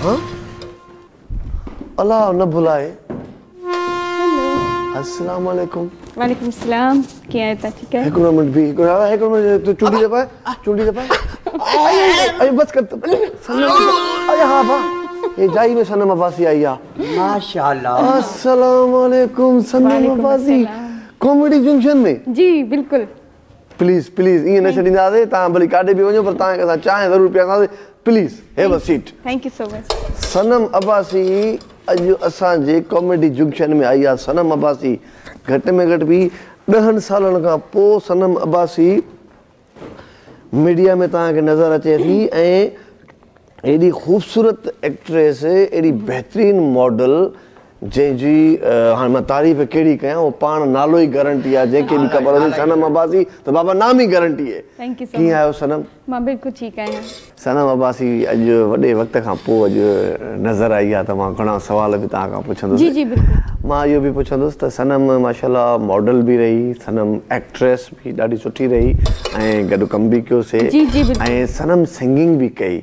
हाँ अल्लाह न भुलाए अस्सलाम वालेकुम वालेकुम सलाम क्या है ता ठीक है एक मिनट भी एक मिनट तू चुंडी दबा चुंडी दबा अरे बस कर अरे हाँ बा हाँ। ये जाई में सनम अब्बासी आई या हाँ। माशाल्लाह अस्सलाम वालेकुम सनम अब्बासी कॉमेडी जंक्शन में जी बिल्कुल प्लीज प्लीज ये न छॾींदासीं तव्हां भली काॾे बि वञो पर तव्हांखे असां चांहि ज़रूरु पीआरींदासीं please have a seat thank you so much Sanam Abbasi अज अॼु जे कॉमेडी जंक्शन में आई आहे सनम अब्बासी घट में घट भी 10 सालन का पो सनम अब्बासी मीडिया में ता के नज़र अचे थी ए एडी ख़ूबसूरत एक्ट्रेस एडी बेहतरीन मॉडल जंहिंजी हाणे मां तारीफ़ कहिड़ी कयां उहो पाण नालो ई गारंटी आहे जंहिंखे बि ख़बर हुजे सनम अबासी त बाबा नाम ई गारंटी आहे कीअं आहियो सनम मां ठीकु आहियां सनम अबासी अॼु वॾे वक़्त खां पोइ अॼु नज़र आई आहे त मां घणा सुवाल बि तव्हां खां पुछंदुसि मां इहो बि पुछंदुसि त सनम माशा मॉडल बि रही सनम एक्ट्रेस बि ॾाढी सुठी रही ऐं गॾु कमु बि कयोसीं ऐं सनम सिंगिंग बि कई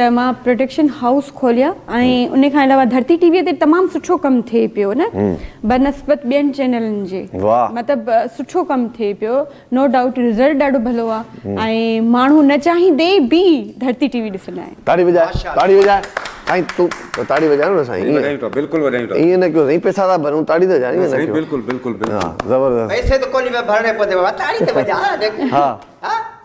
تما પ્રિડિક્શન હાઉસ ખોલિયા આઈ ઉને કા ઇલાવા ધરતી ટીવી તે તમામ સુઠો કમ થે પયો ના બનસ્બત બેન ચેનલ જિ વાહ મતલબ સુઠો કમ થે પયો નો ડાઉટ રિઝલ્ટ ડડ ભલોવા આઈ માણો ન ચાહી દે બી ધરતી ટીવી દિસે તાલી વજા તાલી વજા આઈ તું તાલી વજા ના સાઈ બિલકુલ વડાઈ હું ઈને ક્યો પૈસા દા ભરું તાલી તો જાની સહી બિલકુલ બિલકુલ હા જબરદસ્ત પૈસે તો કોલી મે ભરને પડે તાલી તો વજા હા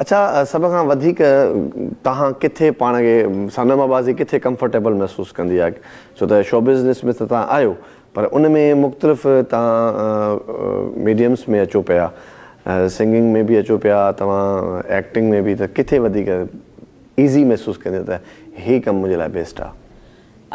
अच्छा सभ खां वधीक तव्हां किथे पाण खे सनमाबी किथे कंफर्टेबल महिसूसु कंदी आहे छो त शो बिज़नेस में त तव्हां आहियो पर उन में मुख़्तलिफ़ तव्हां मीडियम्स में अचो पिया सिंगिंग में बि अचो पिया तव्हां एक्टिंग में बि त किथे वधीक ईज़ी महसूसु कंदा त हीअ कमु मुंहिंजे लाइ बेस्ट आहे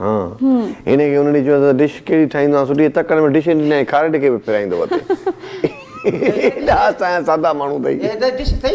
हा हिनखे हुन ॾींहुं चयो त डिश कहिड़ी ठाहींदो आहे सुठी तकड़ि में डिश ॾिनी खारड खे बि फिराईंदो असांजा सादा माण्हू डिश सही